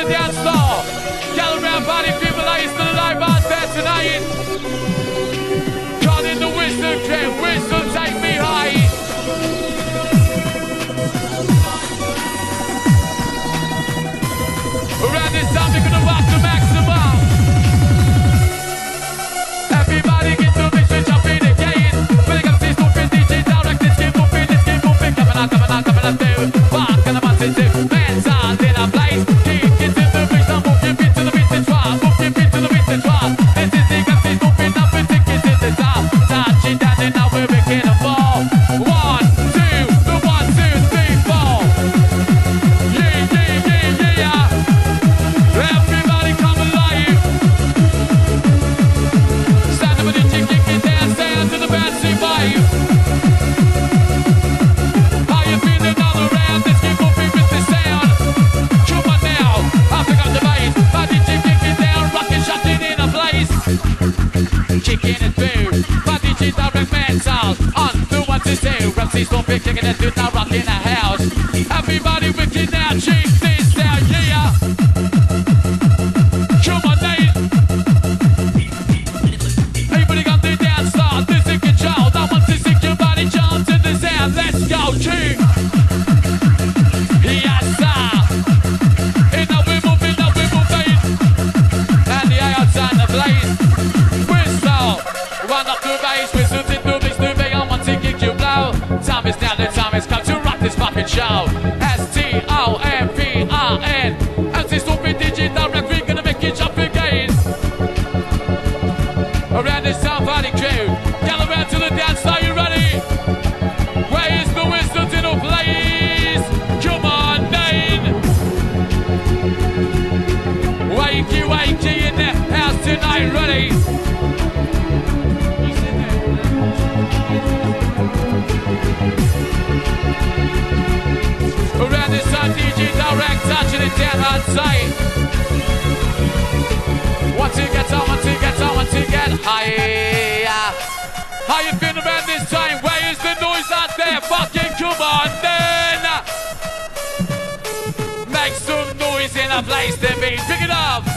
candidatos Chicken and food, But digital rap metal, on to what to don't is stomping, and it through, rock in the house. Everybody wicked now, chicken. tchau. and say Once you get oh, on, once you get oh, on, once you get higher How you feeling about this time? Where is the noise out there? Fucking come on then Make some noise in a place to be Pick it up